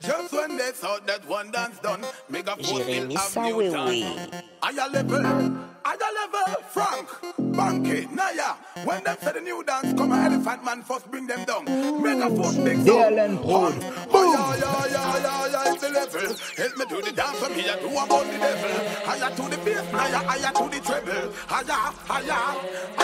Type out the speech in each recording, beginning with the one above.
Just when they saw that one dance done, make a Jérémy Sawewi. Higher level, higher level, Frank, Banky, Naya. When them said the new dance, come an elephant man first bring them down. Make a force big down. Oh, yeah, yeah, yeah, yeah, yeah, it's the level. Help me do the dance from here to about the devil. Higher to the bass, higher, higher to the treble. Higher, higher, higher.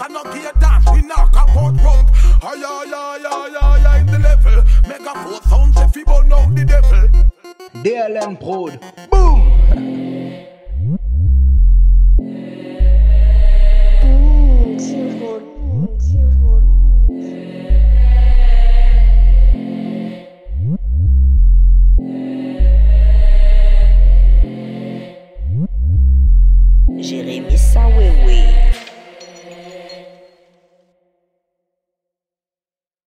I no care that we knock the level. Four if out the devil. Dln Prod. Boom. Jeremy Sawewe.